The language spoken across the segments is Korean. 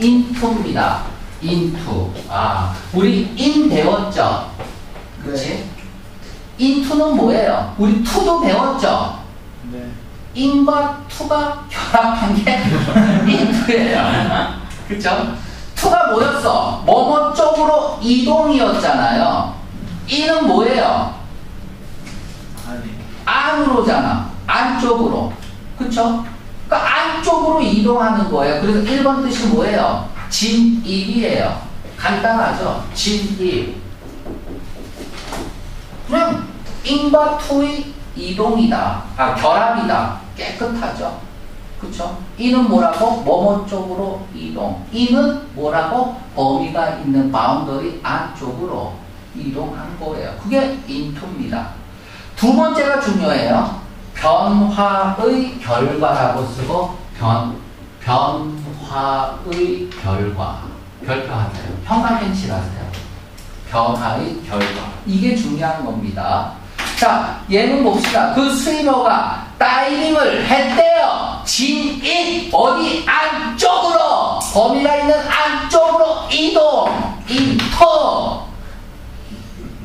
into입니다. into. 아, 우리 in 배웠죠? 그치? into는 뭐예요? 우리 to도 배웠죠? 네. in과 to가 결합한 게 into예요. 그쵸? to가 뭐였어? 뭐뭐 쪽으로 이동이었잖아요. in은 뭐예요? 안으로잖아. 안쪽으로. 그쵸? 안쪽으로 이동하는 거예요. 그래서 1번 뜻이 뭐예요? 진입이에요. 간단하죠? 진입. 그냥 in과 to의 이동이다. 아, 결합이다. 깨끗하죠? 그쵸? to는 뭐라고? 뭐뭐 쪽으로 이동. in은 뭐라고? 범위가 있는 boundary 안쪽으로 이동한 거예요. 그게 into입니다. 두 번째가 중요해요. 변화의 결과라고 쓰고 변 변화의 결과 별표하세요. 형광펜칠하세요. 변화의 결과 이게 중요한 겁니다. 자 예문 봅시다. 그 스위머가 다이빙을 했대요. 진입 어디 안쪽으로 범위가 있는 안쪽으로 이동 인터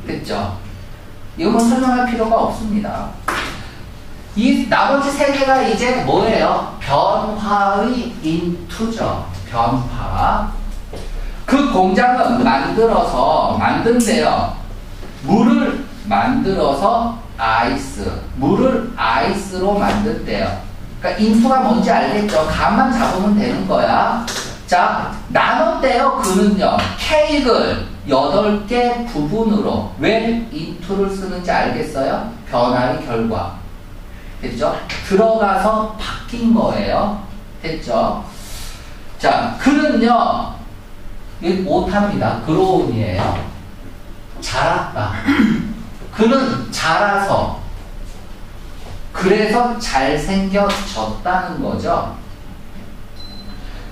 됐죠? 이건 설명할 필요가 없습니다. 이 나머지 세 개가 이제 뭐예요? 변화의 인투죠. 변화. 그 공장은 만들어서 만든대요. 물을 만들어서 아이스. 물을 아이스로 만든대요. 그러니까 인투가 뭔지 알겠죠? 감만 잡으면 되는 거야. 자, 나눴대요. 그는요. 케이크를 8개 부분으로 왜 인투를 쓰는지 알겠어요? 변화의 결과. 됐죠? 들어가서 바뀐 거예요. 됐죠? 자, 이 못합니다. 그로운이에요. 자랐다. 그는 자라서, 그래서 잘생겨졌다는 거죠.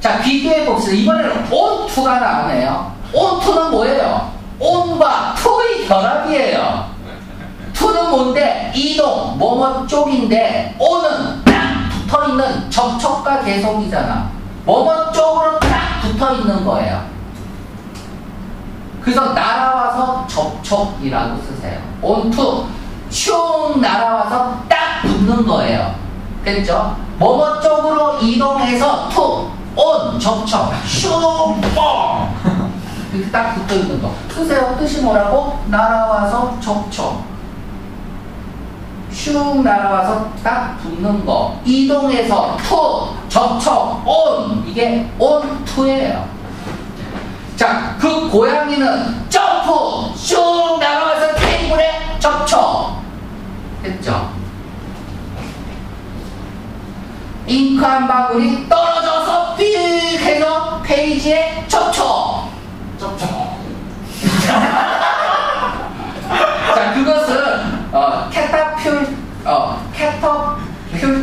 자, 비교해 봅시다. 이번에는 온투가 나오네요. 온투는 뭐예요? 온과 투의 결합이에요. to는 뭔데? 이동, 뭐뭐 쪽인데, on은 딱 붙어 있는 접촉과 계속이잖아. 뭐뭐 쪽으로 딱 붙어 있는 거예요. 그래서 날아와서 접촉이라고 쓰세요. onto, 슝 날아와서 딱 붙는 거예요. 됐죠? 뭐뭐 쪽으로 이동해서 to, on, 접촉, 슝, 뻥! 이렇게 딱 붙어 있는 거. 쓰세요. 뜻이 뭐라고? 날아와서 접촉. 슉 날아와서 딱 붙는 거. 이동해서 to, 접촉, on. 이게 on, to예요. 자, 그 고양이는 점프, 슉 날아와서 테이블에 접촉. 됐죠? 잉크 한 방울이 떨어져서 삑 해서 페이지에. 접촉. 자, 그것은 어, 캐타필 어,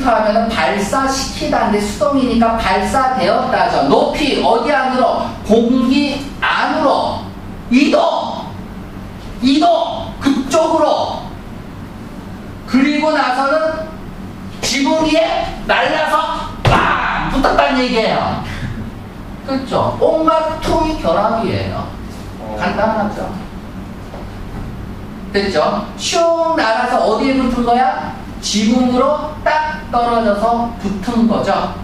캐터필터 하면은 발사시키다는데 수동이니까 발사되었다죠. 높이 어디 안으로 공기 안으로 이동 이동 그쪽으로 그리고 나서는 지붕 위에 날라서 빵 붙었다는 얘기예요. 그렇죠? 온갖 투의 결합이에요. 간단하죠? 됐죠? 슝 날아서 어디에 붙은 거야? 지붕으로 딱 떨어져서 붙은 거죠.